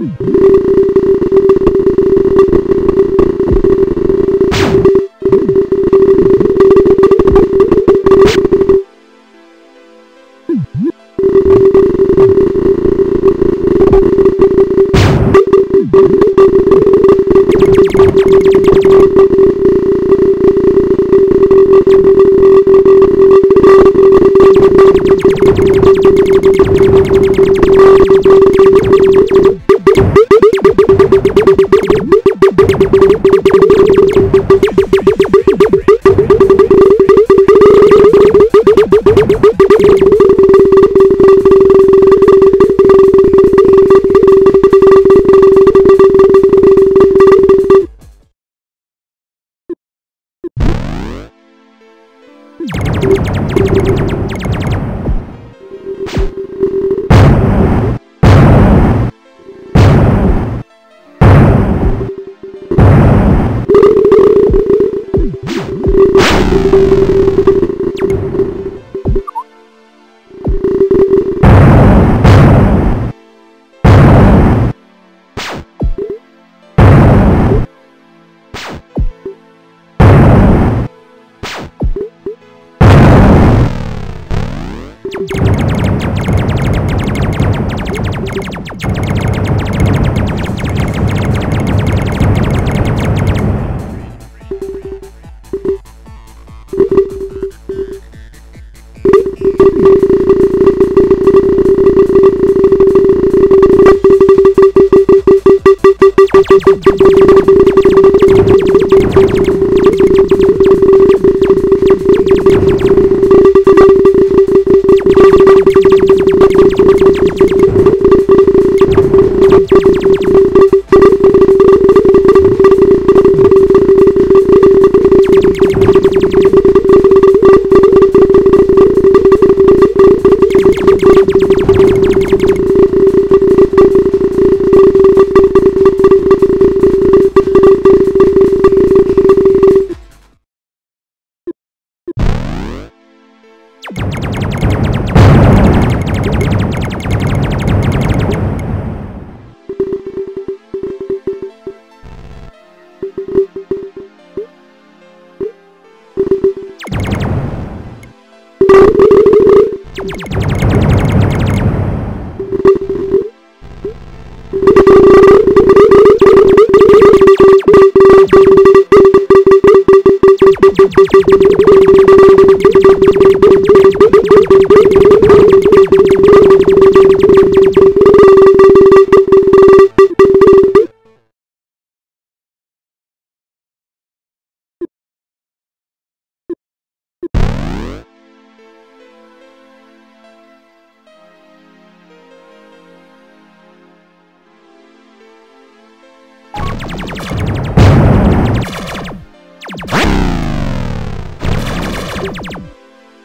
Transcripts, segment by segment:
you you.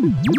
you